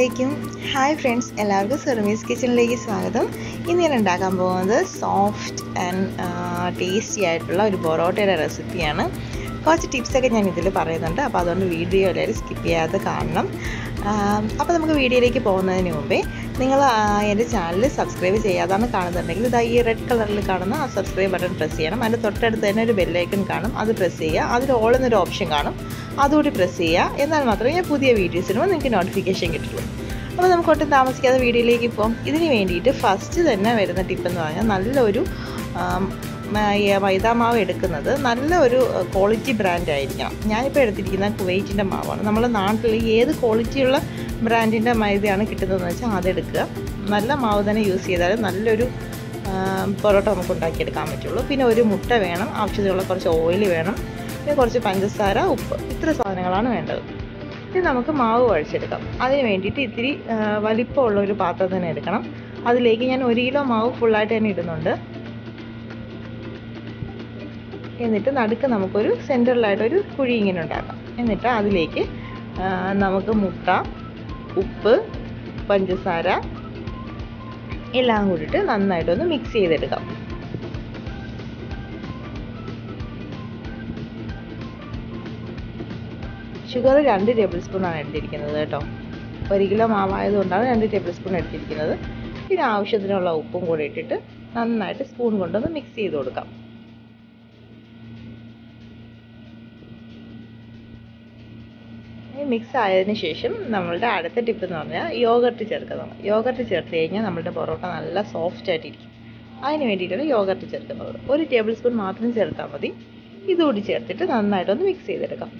അലൈക്കും hi friends എല്ലാവർക്കും സെർമീസ് കിച്ചണിലേക്ക് സ്വാഗതം. ഇന്ന് ഞാൻ ഉണ്ടാക്കാൻ പോകുന്നത് സോഫ്റ്റ് ആൻഡ് ടേസ്റ്റി ആയിട്ടുള്ള ഒരു പൊറോട്ടയുടെ റെസിപ്പിയാണ് കുറച്ച് ടിപ്സൊക്കെ ഞാൻ ഇതിൽ പറയുന്നുണ്ട്. അപ്പോൾ അതുകൊണ്ട് വീഡിയോ എല്ലാവരും സ്കിപ്പ് ചെയ്യാതെ കാണണം. അപ്പോൾ നമുക്ക് വീഡിയോയിലേക്ക് പോകുന്നതിന് മുമ്പേ നിങ്ങൾ എന്റെ ചാനൽ സബ്സ്ക്രൈബ് ചെയ്യാതാണ് കാണുന്നുണ്ടെങ്കിൽ ഇതാ ഈ റെഡ് കളറിൽ കാണുന്ന ആ സബ്സ്ക്രൈബ് ബട്ടൺ പ്രസ് ചെയ്യണം. അതിന്റെ തൊട്ടടുത്ത് തന്നെ ഒരു ബെല്ലൈക്കൺ കാണും. അത് പ്രസ് ചെയ്യുക. അതിൽ ഓൾ എന്നൊരു ഓപ്ഷൻ കാണും. അതുകൂടി പ്രസ് ചെയ്യുക. എന്നാൽ മാത്രമേ ഞാൻ പുതിയ വീഡിയോസിനും നിങ്ങൾക്ക് നോട്ടിഫിക്കേഷൻ കിട്ടുള്ളൂ. അപ്പോൾ നമുക്ക് ഒട്ടും താമസിക്കാതെ വീഡിയോയിലേക്ക് പോകും ഇതിന് വേണ്ടിയിട്ട് ഫസ്റ്റ് തന്നെ വരുന്ന ടിപ്പ് എന്ന് പറഞ്ഞാൽ നല്ലൊരു മൈദാ മാവ് എടുക്കുന്നത് നല്ല ഒരു ക്വാളിറ്റി ബ്രാൻഡ് ആയിരിക്കണം. ഞാനിപ്പോൾ എടുത്തിരിക്കുന്ന കുവൈറ്റിന്റെ മാവാണ്. നമ്മുടെ നാട്ടിൽ ഏത് ക്വാളിറ്റിയുള്ള ബ്രാൻഡിന്റെ മൈദയാണ് കിട്ടുന്നതെന്ന് വെച്ചാൽ അതെടുക്കുക. നല്ല മാവ് തന്നെ യൂസ് ചെയ്താൽ നല്ലൊരു പൊറോട്ട നമുക്ക് ഉണ്ടാക്കിയെടുക്കാൻ പറ്റുള്ളൂ. പിന്നെ ഒരു മുട്ട വേണം. ആവശ്യത്തിനുള്ള കുറച്ച് ഓയിൽ വേണം. പിന്നെ കുറച്ച് പഞ്ചസാര ഉപ്പ്. ഇത്ര സാധനങ്ങളാണ് വേണ്ടത്. ഇനി നമുക്ക് മാവ് കുഴച്ചെടുക്കാം. അതിന് വേണ്ടിയിട്ട് ഇത്തിരി വലിപ്പമുള്ള ഒരു പാത്രം തന്നെ എടുക്കണം. അതിലേക്ക് ഞാൻ ഒരു കിലോ മാവ് ഫുള്ളായിട്ട് തന്നെ ഇടുന്നുണ്ട്. എന്നിട്ട് നടുക്ക് നമുക്കൊരു സെന്ററിലായിട്ടൊരു കുഴി ഇങ്ങനെ ഉണ്ടാക്കാം. എന്നിട്ട് അതിലേക്ക് നമുക്ക് മുട്ട ഉപ്പ് പഞ്ചസാര എല്ലാം കൂടിയിട്ട് നന്നായിട്ടൊന്ന് മിക്സ് ചെയ്തെടുക്കാം. ഷുഗർ രണ്ട് ടേബിൾ സ്പൂണാണ് എടുത്തിരിക്കുന്നത് കേട്ടോ. ഒരു കിലോ മാവായതുകൊണ്ടാണ് രണ്ട് ടേബിൾ സ്പൂൺ എടുത്തിരിക്കുന്നത്. പിന്നെ ആവശ്യത്തിനുള്ള ഉപ്പും കൂടി ഇട്ടിട്ട് നന്നായിട്ട് സ്പൂൺ കൊണ്ടൊന്ന് മിക്സ് ചെയ്ത് കൊടുക്കാം. മിക്സ് ആയതിനു ശേഷം നമ്മളുടെ അടുത്ത ടിപ്പ് എന്ന് പറഞ്ഞാൽ യോഗർട്ട് ചേർക്കുന്നതാണ്. യോഗർട്ട് ചേർത്ത് കഴിഞ്ഞാൽ നമ്മളുടെ പൊറോട്ട നല്ല സോഫ്റ്റ് ആയിട്ടിരിക്കും. അതിന് വേണ്ടിയിട്ടാണ് യോഗർട്ട് ചേർക്കുന്നത്. ഒരു ടേബിൾ സ്പൂൺ മാത്രം ചേർത്താൽ മതി. ഇതുകൂടി ചേർത്തിട്ട് നന്നായിട്ടൊന്ന് മിക്സ് ചെയ്തെടുക്കാം.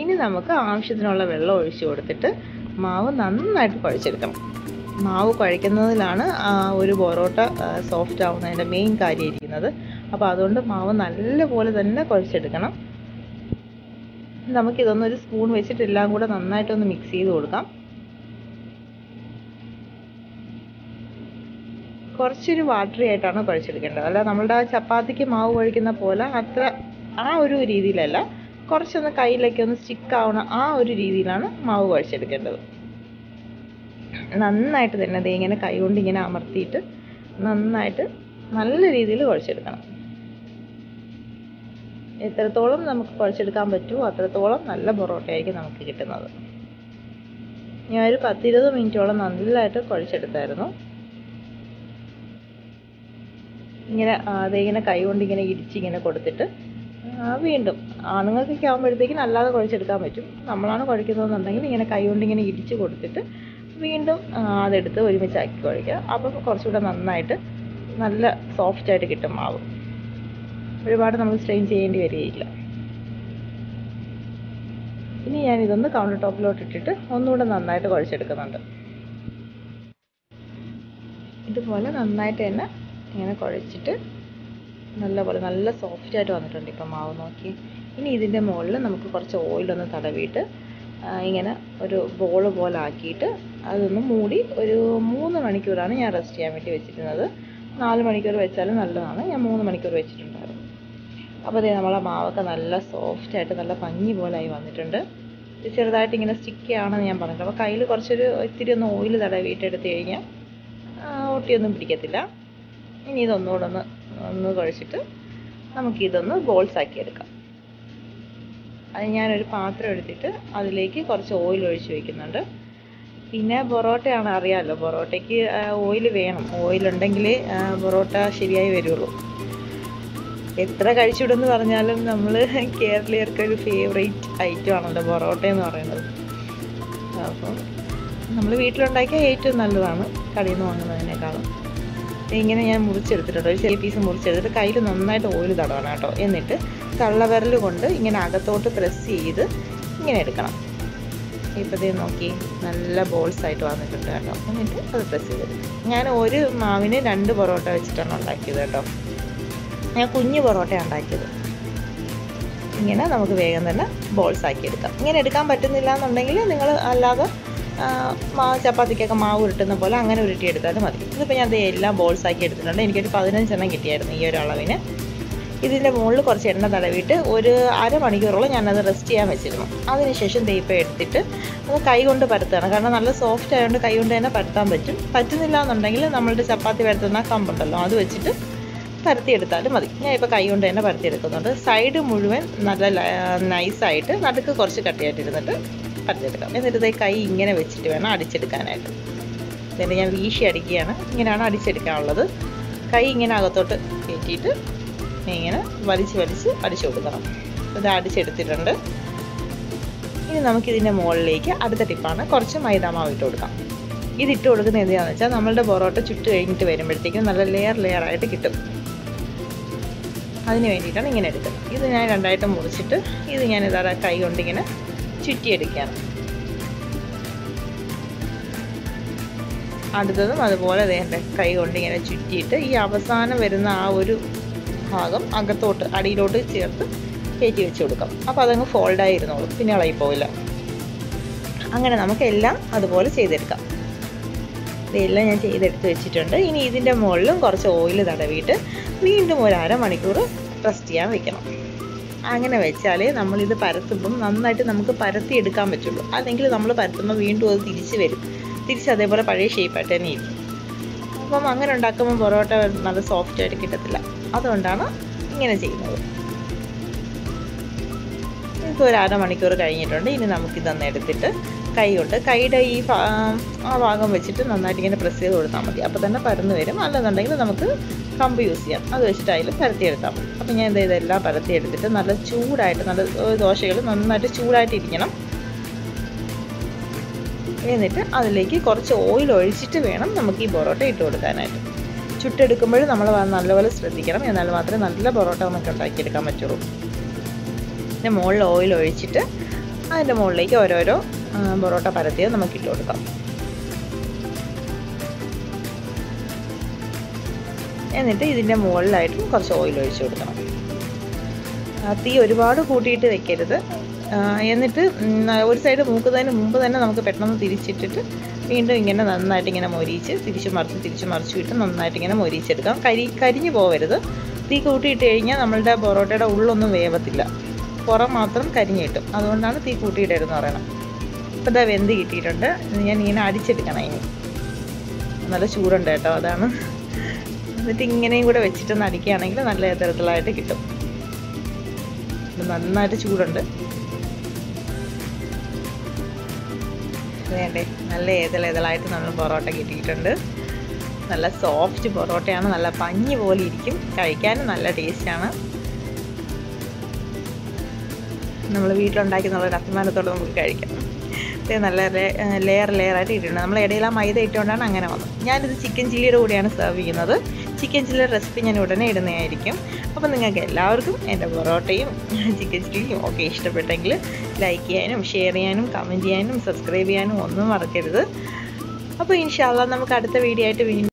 ഇനി നമുക്ക് ആവശ്യത്തിനുള്ള വെള്ളം ഒഴിച്ചു കൊടുത്തിട്ട് മാവ് നന്നായിട്ട് കുഴച്ചെടുക്കണം മാവ് കുഴയ്ക്കുന്നതിലാണ് ഒരു പൊറോട്ട സോഫ്റ്റ് ആവുന്നതിന്റെ മെയിൻ കാര്യം ഇരിക്കുന്നത്. അപ്പോൾ അതുകൊണ്ട് മാവ് നല്ലപോലെ തന്നെ കുഴച്ചെടുക്കണം. നമുക്കിതൊന്നൊരു സ്പൂൺ വെച്ചിട്ട് എല്ലാം കൂടെ നന്നായിട്ടൊന്ന് മിക്സ് ചെയ്ത് കൊടുക്കാം. കുറച്ചൊരു വാട്ടറി ആയിട്ടാണ് കുഴച്ചെടുക്കേണ്ടത്. അല്ല നമ്മളുടെ ചപ്പാത്തിക്ക് മാവ് കുഴക്കുന്ന പോലെ അത്ര ആ ഒരു രീതിയിലല്ല. കുറച്ചൊന്ന് കയ്യിലേക്ക് ഒന്ന് സ്റ്റിക്ക് ആവണ ആ ഒരു രീതിയിലാണ് മാവ് കുഴച്ചെടുക്കേണ്ടത് നന്നായിട്ട് തന്നെ അത് ഇങ്ങനെ കൈ കൊണ്ട് ഇങ്ങനെ അമർത്തിയിട്ട് നന്നായിട്ട് നല്ല രീതിയിൽ കുഴച്ചെടുക്കണം. എത്രത്തോളം നമുക്ക് കുഴച്ചെടുക്കാൻ പറ്റുമോ അത്രത്തോളം നല്ല പൊറോട്ടയായിരിക്കും നമുക്ക് കിട്ടുന്നത്. ഞാൻ ഒരു പത്തിരുപത് മിനിറ്റോളം നല്ലതായിട്ട് കുഴച്ചെടുത്തായിരുന്നു. ഇങ്ങനെ അതിങ്ങനെ കൈ കൊണ്ട് ഇങ്ങനെ ഇടിച്ചിങ്ങനെ കൊടുത്തിട്ട് വീണ്ടും. ആണുങ്ങൾക്കൊക്കെ ആകുമ്പോഴത്തേക്കും അല്ലാതെ കുഴച്ചെടുക്കാൻ പറ്റും. നമ്മളാണ് കുഴക്കുന്നതെന്നുണ്ടെങ്കിൽ ഇങ്ങനെ കൈ കൊണ്ട് ഇങ്ങനെ ഇടിച്ച് കൊടുത്തിട്ട് വീണ്ടും അതെടുത്ത് ഒരുമിച്ചാക്കി കുഴയ്ക്കുക. അപ്പം കുറച്ചുകൂടെ നന്നായിട്ട് നല്ല സോഫ്റ്റായിട്ട് കിട്ടും മാവ്. ഒരുപാട് നമ്മൾ സ്ട്രെയിൻ ചെയ്യേണ്ടി വരികയില്ല. ഇനി ഞാൻ ഇതൊന്ന് കൗണ്ടർ ടോപ്പിലോട്ട് ഇട്ടിട്ട് ഒന്നുകൂടെ നന്നായിട്ട് കുഴച്ചെടുക്കുന്നുണ്ട്. ഇതുപോലെ നന്നായിട്ട് തന്നെ ഇങ്ങനെ കുഴച്ചിട്ട് നല്ലപോലെ നല്ല സോഫ്റ്റ് ആയിട്ട് വന്നിട്ടുണ്ട് ഇപ്പം മാവ് നോക്കി. ഇനി ഇതിന്റെ മുകളിൽ നമുക്ക് കുറച്ച് ഓയിലൊന്ന് തടവിയിട്ട് ഇങ്ങനെ ഒരു ബോൾ പോലെ ആക്കിയിട്ട് അതൊന്ന് മൂടി ഒരു മൂന്ന് മണിക്കൂറാണ് ഞാൻ റെസ്റ്റ് ചെയ്യാൻ വേണ്ടി വെച്ചിരുന്നത്. നാല് മണിക്കൂർ വെച്ചാലും നല്ലതാണ്. ഞാൻ മൂന്ന് മണിക്കൂർ വെച്ചിട്ടുണ്ടായിരുന്നു. അപ്പോൾ അതേ നമ്മളെ മാവൊക്കെ നല്ല സോഫ്റ്റായിട്ട് നല്ല പഞ്ഞി പോലായി വന്നിട്ടുണ്ട്. ചെറുതായിട്ട് ഇങ്ങനെ സ്റ്റിക്കി ആണെന്ന് ഞാൻ പറഞ്ഞിട്ട് അപ്പോൾ കയ്യിൽ കുറച്ചൊരു ഇത്തിരി ഒന്ന് ഓയിൽ തടവിയിട്ട് എടുത്തു കഴിഞ്ഞാൽ ഒട്ടിയൊന്നും പിടിക്കത്തില്ല. ഇനി ഇതൊന്നുകൂടെ ഒന്ന് ഒന്ന് കുഴച്ചിട്ട് നമുക്കിതൊന്ന് ബോൾസ് ആക്കി എടുക്കാം. അത് ഞാനൊരു പാത്രം എടുത്തിട്ട് അതിലേക്ക് കുറച്ച് ഓയിൽ ഒഴിച്ച് വയ്ക്കുന്നുണ്ട് പിന്നെ പൊറോട്ടയാണ് അറിയാമല്ലോ പൊറോട്ടയ്ക്ക് ഓയിൽ വേണം. ഓയിൽ ഉണ്ടെങ്കിലേ പൊറോട്ട ശരിയായി വരുള്ളൂ. എത്ര കഴിച്ചുവിടെന്ന് പറഞ്ഞാലും നമ്മൾ കേരളീയർക്ക് ഒരു ഫേവറേറ്റ് ഐറ്റം ആണല്ലോ പൊറോട്ട എന്ന് പറയുന്നത്. അപ്പം നമ്മൾ വീട്ടിലുണ്ടാക്കിയാൽ ഏറ്റവും നല്ലതാണ് കടയിൽ നിന്ന് വാങ്ങുന്നതിനേക്കാളും. ഇങ്ങനെ ഞാൻ മുറിച്ചെടുത്തിട്ടുണ്ട്. ഒരു ചെറിയ പീസ് മുറിച്ചെടുത്തിട്ട് കയ്യിൽ നന്നായിട്ട് ഓയിൽ തടവണം കേട്ടോ. എന്നിട്ട് കള്ളവിരൽ കൊണ്ട് ഇങ്ങനെ അകത്തോട്ട് പ്രസ് ചെയ്ത് ഇങ്ങനെ എടുക്കണം. ഇപ്പോഴത്തേ നോക്കി നല്ല ബോൾസ് ആയിട്ട് വന്നിട്ടുണ്ട് കേട്ടോ. എന്നിട്ട് അത് പ്രസ് ചെയ്ത് ഞാൻ ഒരു മാവിന് രണ്ട് പൊറോട്ട വെച്ചിട്ടാണ് ഉണ്ടാക്കിയത് കേട്ടോ. ഞാൻ കുഞ്ഞു പൊറോട്ട ഉണ്ടാക്കിയത്. ഇങ്ങനെ നമുക്ക് വേഗം തന്നെ ബോൾസ് ആക്കി എടുക്കാം. ഇങ്ങനെ എടുക്കാൻ പറ്റുന്നില്ല എന്നുണ്ടെങ്കിൽ നിങ്ങൾ അല്ലാതെ മാവ് ചപ്പാത്തിക്കൊക്കെ മാവ് ഉരുട്ടുന്ന പോലെ അങ്ങനെ ഉരുട്ടിയെടുത്താലും മതി. ഇതിപ്പോൾ ഞാൻ എല്ലാം ബോൾസ് ആക്കി എടുത്തിട്ടുണ്ട്. എനിക്കൊരു പതിനഞ്ചെണ്ണം കിട്ടിയായിരുന്നു ഈ ഒരു അളവിന്. ഇതിന്റെ മുകളിൽ കുറച്ച് എണ്ണ തടവിയിട്ട് ഒരു അരമണിക്കൂറോളം ഞാനത് റെസ്റ്റ് ചെയ്യാൻ വെച്ചിരുന്നു. അതിനുശേഷം തേപ്പ് എടുത്തിട്ട് അത് കൈ കൊണ്ട് പരത്തുകയാണ്. കാരണം നല്ല സോഫ്റ്റ് ആയതുകൊണ്ട് കൈ കൊണ്ട് തന്നെ പരത്താൻ പറ്റും. പറ്റുന്നില്ല എന്നുണ്ടെങ്കിൽ നമ്മളുടെ ചപ്പാത്തി പരത്തുന്ന കമ്പുണ്ടല്ലോ അത് വെച്ചിട്ട് പരത്തിയെടുത്താലും മതി. ഞാൻ ഇപ്പോൾ കൈ കൊണ്ട് തന്നെ പരത്തിയെടുക്കുന്നുണ്ട്. സൈഡ് മുഴുവൻ നല്ല നൈസായിട്ട് നടുക്ക് കുറച്ച് കട്ടിയായിട്ടിരുന്നിട്ട് പരത്തിയെടുക്കാം എന്നിട്ട് ഇതേ കൈ ഇങ്ങനെ വെച്ചിട്ട് വേണം അടിച്ചെടുക്കാനായിട്ട്. എന്നിട്ട് ഞാൻ വീശി അടിക്കുകയാണ്. ഇങ്ങനെയാണ് അടിച്ചെടുക്കാനുള്ളത്. കൈ ഇങ്ങനെ അകത്തോട്ട് കയറ്റിയിട്ട് ഇങ്ങനെ വലിച്ച് വലിച്ച് അടിച്ചു കൊടുക്കണം. ഇത് അടിച്ചെടുത്തിട്ടുണ്ട്. ഇനി നമുക്കിതിന്റെ മുകളിലേക്ക് അടുത്ത ടിപ്പാണ്. കുറച്ച് മൈദാമാവ് ഇട്ട് കൊടുക്കാം. ഇത് ഇട്ട് കൊടുക്കുന്നത് എന്തിനാണെന്ന് വെച്ചാൽ നമ്മളുടെ പൊറോട്ട ചുട്ട് കഴിഞ്ഞിട്ട് വരുമ്പോഴത്തേക്കും നല്ല ലെയർ ലെയർ ആയിട്ട് കിട്ടും. അതിന് വേണ്ടിയിട്ടാണ് ഇങ്ങനെ എടുക്കുന്നത്. ഇത് ഞാൻ രണ്ടായിട്ട് മുറിച്ചിട്ട് ഇത് ഞാൻ ഇതാ കൈ കൊണ്ടിങ്ങനെ ചുറ്റിയെടുക്കുകയാണ് അടുത്തതും അതുപോലെ വേണ്ട കൈ കൊണ്ട് ഇങ്ങനെ ചുറ്റിയിട്ട് ഈ അവസാനം വരുന്ന ആ ഒരു ഭാഗം അകത്തോട്ട് അടിയിലോട്ട് ചേർത്ത് കയറ്റി വെച്ച് കൊടുക്കാം. അപ്പോൾ അതങ്ങ് ഫോൾഡായി ഇരുന്നോളും പിന്നെ ഇളകിപ്പോവില്ല. അങ്ങനെ നമുക്ക് എല്ലാം അതുപോലെ ചെയ്തെടുക്കാം. ഇതെല്ലാം ഞാൻ ചെയ്തെടുത്ത് വെച്ചിട്ടുണ്ട്. ഇനി ഇതിന്റെ മുകളിലും കുറച്ച് ഓയിൽ തടവിയിട്ട് വീണ്ടും ഒരു അരമണിക്കൂർ റെസ്റ്റ് ചെയ്യാൻ വെക്കണം. അങ്ങനെ വെച്ചാലേ നമ്മളിത് പരത്തുമ്പം നന്നായിട്ട് നമുക്ക് പരത്തി എടുക്കാൻ പറ്റുള്ളൂ. അല്ലെങ്കിൽ നമ്മൾ പരത്തുമ്പോൾ വീണ്ടും അത് തിരിച്ച് വരും. തിരിച്ച് അതേപോലെ പഴയ ഷേപ്പായിട്ട് തന്നെ ഇരിക്കും. അപ്പം അങ്ങനെ ഉണ്ടാക്കുമ്പോൾ പൊറോട്ട നല്ല സോഫ്റ്റ് ആയിട്ട് കിട്ടത്തില്ല. അതുകൊണ്ടാണ് ഇങ്ങനെ ചെയ്യുന്നത്. ഇത് അരമണിക്കൂർ കഴിഞ്ഞിട്ടുണ്ട്. ഇനി നമുക്കിതൊന്ന് എടുത്തിട്ട് കൈ കൊണ്ട് കൈയുടെ ഈ ആ ഭാഗം വെച്ചിട്ട് നന്നായിട്ട് ഇങ്ങനെ പ്രസ് ചെയ്ത് കൊടുത്താൽ മതി. അപ്പോൾ തന്നെ പരന്ന് വരും. അല്ലെന്നുണ്ടെങ്കിൽ നമുക്ക് കമ്പ് യൂസ് ചെയ്യാം. അത് വെച്ചിട്ട് അതിൽ പരത്തിയെടുത്താൽ മതി. അപ്പോൾ ഞാൻ എന്ത് ഇതെല്ലാം പരത്തിയെടുത്തിട്ട് നല്ല ചൂടായിട്ട് നല്ല ദോശകൾ നന്നായിട്ട് ചൂടായിട്ട് ഇരിക്കണം. എന്നിട്ട് അതിലേക്ക് കുറച്ച് ഓയിൽ ഒഴിച്ചിട്ട് വേണം നമുക്ക് ഈ പൊറോട്ട ഇട്ട് കൊടുക്കാനായിട്ട്. ചുട്ടെടുക്കുമ്പോൾ നമ്മൾ നല്ലപോലെ ശ്രദ്ധിക്കണം. എന്നാൽ മാത്രമേ നല്ല പൊറോട്ട നമുക്ക് ഉണ്ടാക്കിയെടുക്കാൻ പറ്റുള്ളൂ. പിന്നെ മുകളിൽ ഓയിൽ ഒഴിച്ചിട്ട് അതിന്റെ മുകളിലേക്ക് ഓരോരോ പൊറോട്ട പരത്തിയത് നമുക്ക് ഇട്ട് കൊടുക്കാം. എന്നിട്ട് ഇതിന്റെ മുകളിലായിട്ടും കുറച്ച് ഓയിൽ ഒഴിച്ചു കൊടുക്കണം. തീ ഒരുപാട് കൂട്ടിയിട്ട് വെക്കരുത്. എന്നിട്ട് ഒരു സൈഡ് മൂക്കുന്നതിന് മുമ്പ് തന്നെ നമുക്ക് പെട്ടെന്ന് തിരിച്ചിട്ടിട്ട് വീണ്ടും ഇങ്ങനെ നന്നായിട്ട് ഇങ്ങനെ മൊരിയിച്ച് തിരിച്ച് മറിച്ച് തിരിച്ച് മറിച്ച് വിട്ട് നന്നായിട്ട് ഇങ്ങനെ മൊരിയിച്ചെടുക്കാം കരി കരിഞ്ഞു പോകരുത് തീ കൂട്ടിയിട്ട് കഴിഞ്ഞാൽ നമ്മളുടെ പൊറോട്ടയുടെ ഉള്ളൊന്നും വേവത്തില്ല. പുറം മാത്രം കരിഞ്ഞ് കിട്ടും. അതുകൊണ്ടാണ് തീ കൂട്ടിയിടരുതെന്ന് പറയണം ഇപ്പോൾ വെന്ത് കിട്ടിയിട്ടുണ്ട്. ഞാൻ ഇങ്ങനെ അടിച്ചെടുക്കണം ഇനി. നല്ല ചൂടുണ്ട് കേട്ടോ അതാണ്. എന്നിട്ട് ഇങ്ങനെയും കൂടെ വെച്ചിട്ടൊന്ന് അടിക്കുകയാണെങ്കിൽ നല്ല തരത്തിലായിട്ട് കിട്ടും. നന്നായിട്ട് ചൂടുണ്ട്. വേണ്ടേ നല്ല ഏതലേതലായിട്ട് നമ്മൾ പൊറോട്ട കിട്ടിയിട്ടുണ്ട്. നല്ല സോഫ്റ്റ് പൊറോട്ടയാണ് നല്ല പഞ്ഞി പോലെ ഇരിക്കും. കഴിക്കാനും നല്ല ടേസ്റ്റാണ്. നമ്മൾ വീട്ടിലുണ്ടാക്കി നല്ല അഭിമാനത്തോടെ നമുക്ക് കഴിക്കാം. നല്ല ലെയർ ലെയർ ആയിട്ട് ഇട്ടിട്ടുണ്ട്. നമ്മൾ ഇടയിൽ ആ മൈദ ഇട്ടുകൊണ്ടാണ് അങ്ങനെ വന്നത്. ഞാനിത് ചിക്കൻ ചില്ലിയുടെ കൂടെയാണ് സെർവ് ചെയ്യുന്നത്. ചിക്കൻ ചില്ലിയുടെ റെസിപ്പി ഞാൻ ഉടനെ ഇടുന്നതായിരിക്കും. അപ്പോൾ നിങ്ങൾക്ക് എല്ലാവർക്കും എന്റെ പൊറോട്ടയും ചിക്കൻ ചില്ലിയും ഒക്കെ ഇഷ്ടപ്പെട്ടെങ്കിൽ ലൈക്ക് ചെയ്യാനും ഷെയർ ചെയ്യാനും കമന്റ് ചെയ്യാനും സബ്സ്ക്രൈബ് ചെയ്യാനും ഒന്നും മറക്കരുത്. അപ്പോൾ ഇൻഷാല്ല നമുക്ക് അടുത്ത വീഡിയോ ആയിട്ട് വീണ്ടും